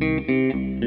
Música